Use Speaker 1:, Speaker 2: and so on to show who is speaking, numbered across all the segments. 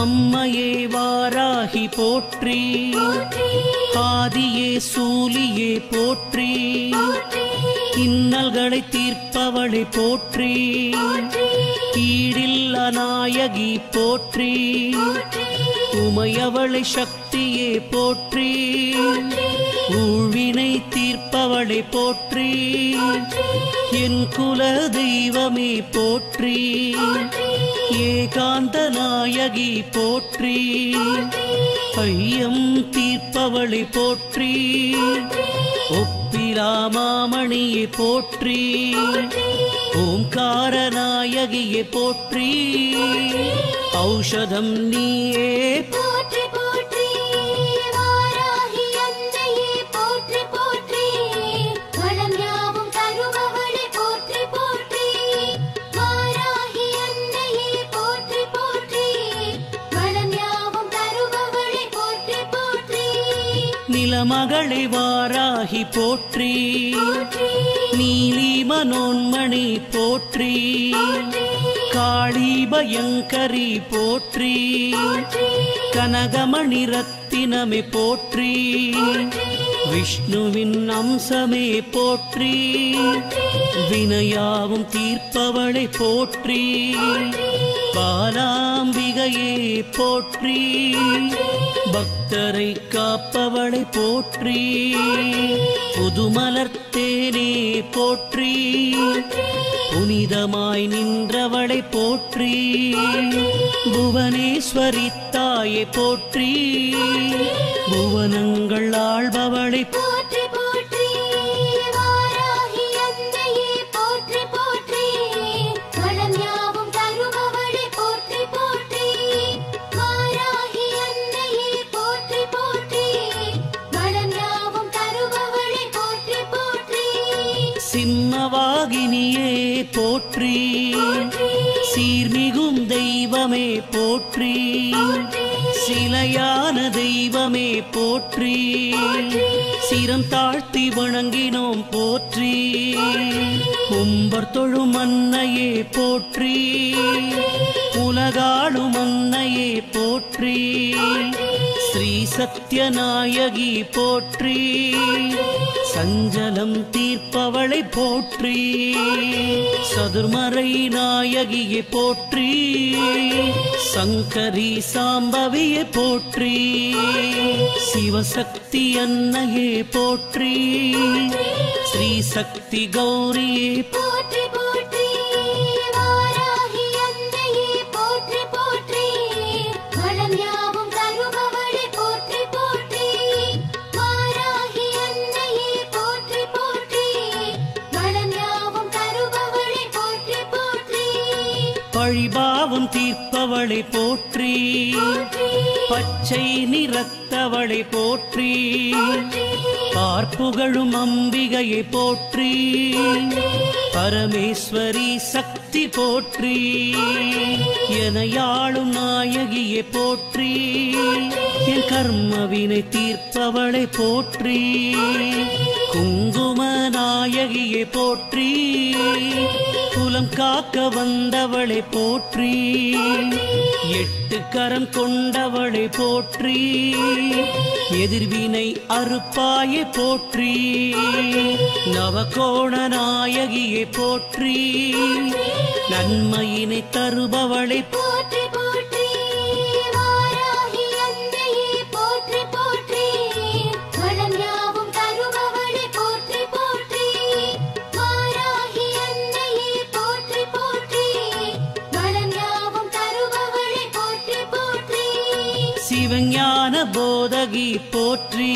Speaker 1: அம்மையே வாராகி போற்றி. ஆதியே சூலியே போற்றி. இன்னல்களை தீர்ப்பவளை போற்றி. ஈடில்ல நாயகி போற்றி. உமையவளை சக்தியே போற்றி. ஊழ்வினை தீர்ப்பவளை போற்றி. என் குல தெய்வமே போற்றி. ஏகாந்த நாயகி போற்றி. ஐயம் தீர்ப்பவளை போற்றி. ஒப்பிலாமாமணியை போற்றி. ஓம்கார நாயகியை போற்றி. ஔஷதம் நீயே
Speaker 2: போற்றி
Speaker 1: நிலமகளை வாராகி போற்றி. நீலி மனோன்மணி போற்றி. காளி பயங்கரி போற்றி. கனகமணி ரத்தினமே போற்றி. விஷ்ணுவின் அம்சமே போற்றி. வினையாவும் தீர்ப்பவளை போற்றி. பாலாம்பிகையே போற்றி. பக்தரை காப்பவளை போற்றி. புதுமலர்த்தேனே போற்றி. புனிதமாய் நின்றவளை போற்றி. புவனேஸ்வரி தாயை போற்றி. புவனங்கள் ஆள்பவளை
Speaker 2: போற்றி போற்றி
Speaker 1: தெய்வமே போற்றி. சிலையான தெய்வமே போற்றி. சிரம் தாழ்த்தி வணங்கினோம் போற்றி. கும்பர் தொழும் அன்னையே போற்றி. உலகாளும் அன்னையே போற்றி. ஸ்ரீ சத்யநாயகி போற்றி. சஞ்சலம் தீர்ப்பவளை போற்றி. சதுர்மறை நாயகியை போற்றி. சங்கரி சாம்பவியை போற்றி. சிவசக்தி அன்னையே போற்றி. ஸ்ரீ சக்தி கௌரியே
Speaker 2: போற்றி.
Speaker 1: பழிபாவம் தீர்ப்பவளை போற்றி. பச்சை நிறத்தவளை போற்றி. பார்ப்புகழும் அம்பிகையை போற்றி. பரமேஸ்வரி சக்தி போற்றி. எனையாளும் நாயகியை போற்றி. என் கர்மவினை தீர்ப்பவளை போற்றி. குங்கும நாயகியை போற்றி. குலம் காக்க வந்தவளை போற்றி. எட்டு எட்டுக்கரம் கொண்டவளை போற்றி எதிர்வினை அறுப்பாயை போற்றி நவகோண நாயகியை போற்றி நன்மையினை தருபவளை
Speaker 2: போற்றி
Speaker 1: சிவஞான போதகி போற்றி.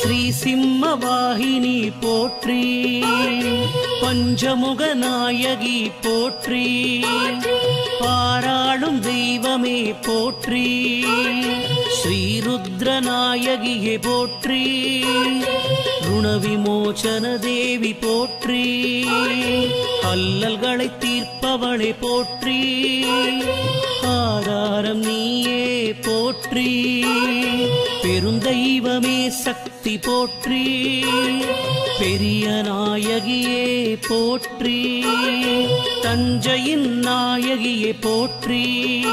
Speaker 1: ஸ்ரீ சிம்ம வாகினி போற்றி. பஞ்சமுக நாயகி போற்றி. பாராளும் தெய்வமே போற்றி. ஸ்ரீருத்ர நாயகியே போற்றி. ருணவிமோச்சன தேவி போற்றி. அல்லல்களை தீர்ப்பவளை போற்றி. போற்றி. பெருந்தெய்வமே சக்தி போற்றி. பெரிய நாயகியே போற்றி. தஞ்சையின் நாயகியே போற்றி.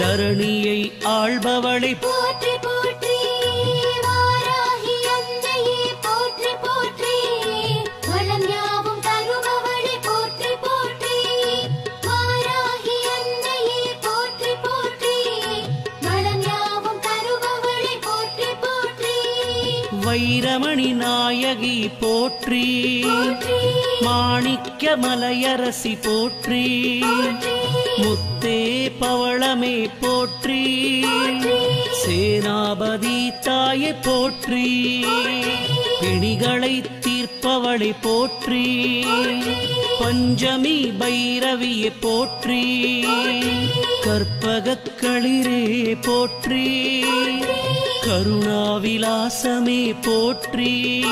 Speaker 1: தரணியை ஆள்பவளை.
Speaker 2: போற்றி
Speaker 1: வைரமணி நாயகி போற்றி. மாணிக்க மலையரசி போற்றி. முத்தே பவளமே போற்றி. சேனாபதி தாயை போற்றி. பிணிகளை தீர்ப்பவளை போற்றி. பஞ்சமி பைரவியை போற்றி. கற்பகக் களிரே போற்றி. கருணாவிலாசமே போற்றி.